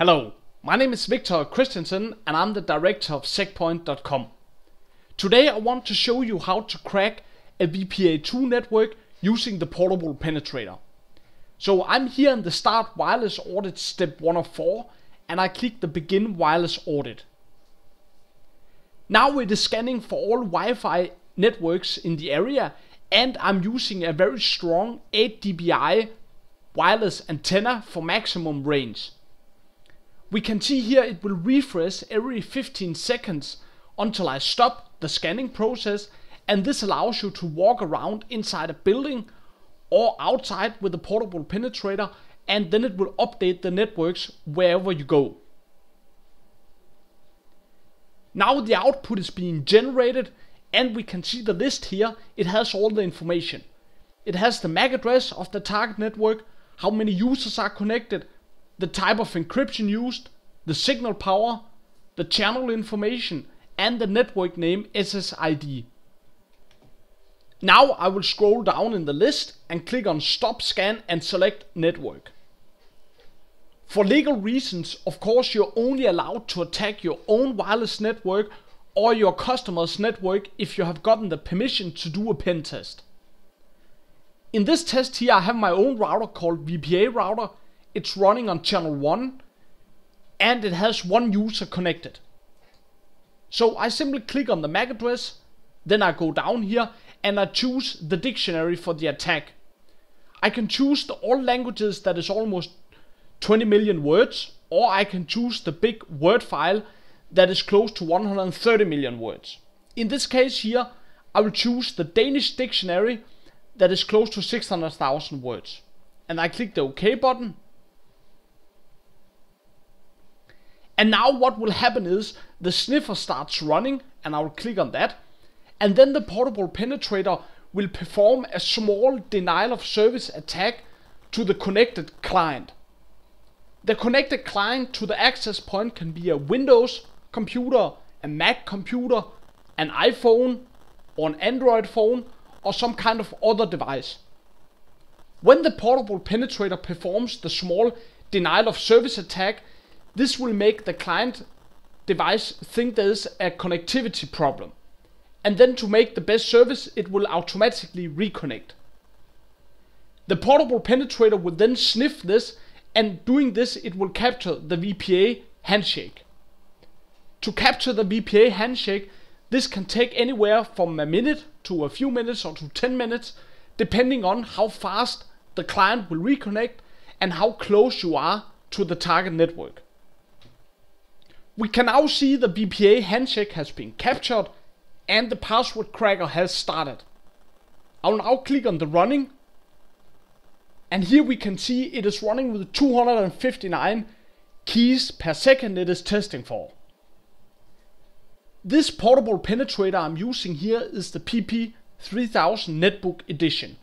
Hello, my name is Victor Christensen and I'm the director of SecPoint.com. Today I want to show you how to crack a VPA2 network using the portable penetrator. So I'm here in the Start Wireless Audit step 1 of 4 and I click the Begin Wireless Audit. Now it is scanning for all Wi-Fi networks in the area and I'm using a very strong 8 dBi wireless antenna for maximum range. We can see here it will refresh every 15 seconds until I stop the scanning process and this allows you to walk around inside a building or outside with a portable penetrator and then it will update the networks wherever you go. Now the output is being generated and we can see the list here. It has all the information. It has the MAC address of the target network, how many users are connected, the type of encryption used, the signal power, the channel information, and the network name SSID. Now I will scroll down in the list and click on Stop Scan and select Network. For legal reasons, of course, you're only allowed to attack your own wireless network or your customer's network if you have gotten the permission to do a pen test. In this test here, I have my own router called VPA router. It's running on channel 1 and it has one user connected. So I simply click on the MAC address, then I go down here and I choose the dictionary for the attack. I can choose the all languages that is almost 20 million words or I can choose the big word file that is close to 130 million words. In this case here, I will choose the Danish dictionary that is close to 600,000 words. And I click the OK button. And now what will happen is the sniffer starts running and I will click on that. And then the portable penetrator will perform a small denial of service attack to the connected client. The connected client to the access point can be a Windows computer, a Mac computer, an iPhone, or an Android phone, or some kind of other device. When the portable penetrator performs the small denial of service attack, this will make the client device think there is a connectivity problem. And then to make the best service, it will automatically reconnect. The portable penetrator will then sniff this and doing this it will capture the VPA handshake. To capture the VPA handshake, this can take anywhere from a minute to a few minutes or to 10 minutes, depending on how fast the client will reconnect and how close you are to the target network. We can now see the VPA handshake has been captured and the password cracker has started. I'll now click on the running and here we can see it is running with 259 keys per second it is testing for. This portable penetrator I'm using here is the PP3000 Netbook Edition.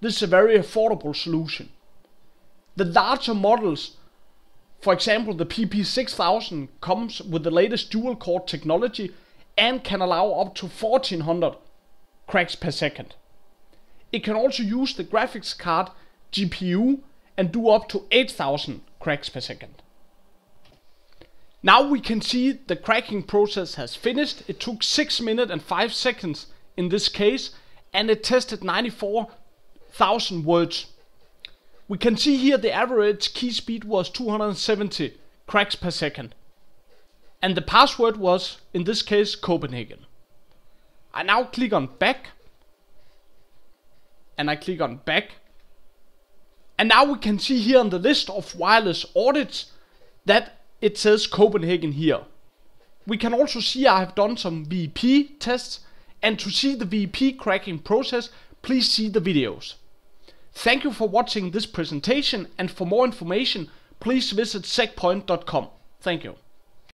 This is a very affordable solution. The larger models for example, the PP6000 comes with the latest dual core technology and can allow up to 1400 cracks per second. It can also use the graphics card GPU and do up to 8000 cracks per second. Now we can see the cracking process has finished. It took 6 minutes and 5 seconds in this case and it tested 94,000 words we can see here the average key speed was 270 cracks per second. And the password was, in this case, Copenhagen. I now click on back. And I click on back. And now we can see here on the list of wireless audits that it says Copenhagen here. We can also see I have done some VP tests. And to see the VP cracking process, please see the videos. Thank you for watching this presentation and for more information please visit segpoint.com. Thank you.